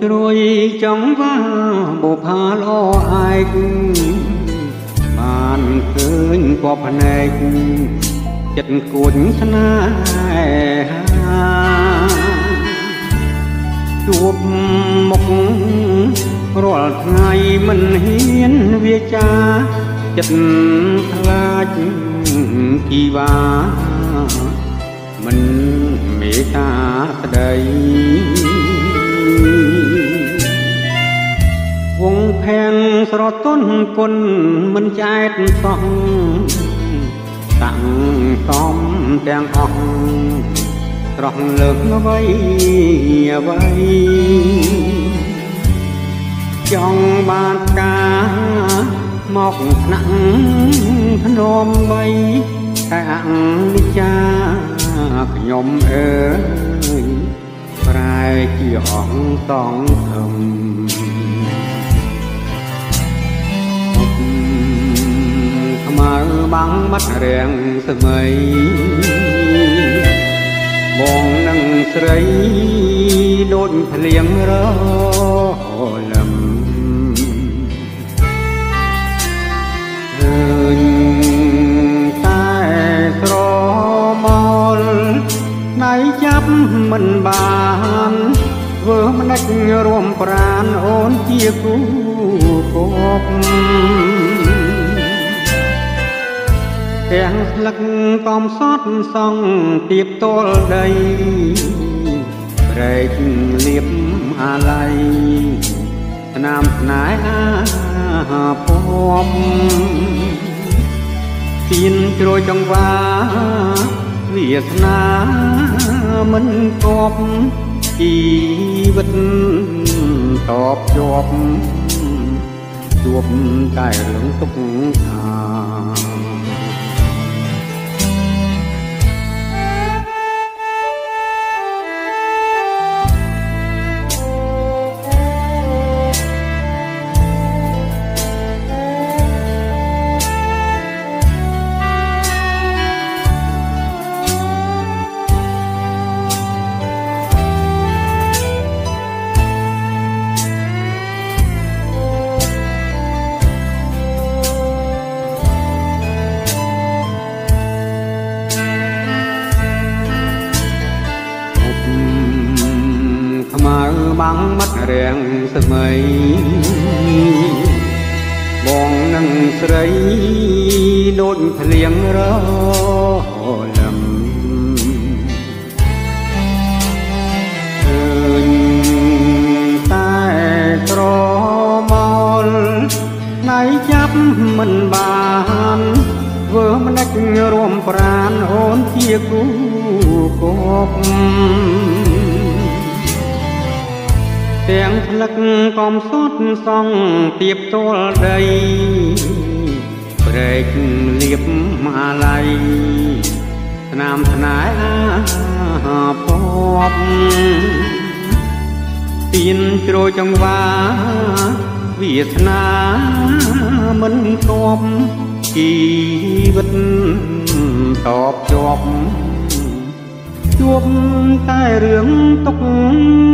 ជ្រួយចង់វាបុផាល្អឯកបានឃើញពពភ្នែកចិត្តគួចស្នេហាជួបមុខរាល់ថ្ងៃមិនហ៊ានវាចាចិត្តខ្លាចជីវ៉ាមិនមេត្តាស្ដី ស្រទន់គុណមិនចែកសោះតាំងសំទាំងអស់ត្រង់លើកអ្វីអ្វីចង់បានការមកថ្នាក់ភ្នំបីតែអនិច្ចាខ្ញុំអើយប្រែជាអង្គតងធំ មាត់រាំងស្មីបងនឹងស្រីដូចភ្លៀងរលឹមឃើញតែស្រមលដៃចាប់មិនបានធ្វើមិនដេចរួមប្រានអូនជាគូគប់ ទាំងស្លឹកកំសត់សង់ទៀបទល់ដីព្រែកលៀបអាល័យស្នាមស្នេហាពំទៀនជ្រោយចង្វាវាសនាមិនគប់ជីវិតតបជាប់ជួបតែរឿងទុកខា រាំងស្មីបងនឹងស្រីដូចភ្លៀងរលឹមឃើញតែស្រមលណៃចាប់មិនបានធ្វើមិនដេចរួមប្រានអូនជាគូគប់ ទាំងផ្លឹកកំសត់សង់ទៀបទល់ដីព្រែកលៀបអាល័យស្នាមស្នេហាពប់ទៀនជ្រោយចង្វាវាសនាមិនគប់ជីវិតតបជាប់ជួបតែរឿងទុកខា